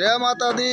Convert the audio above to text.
जय माता दी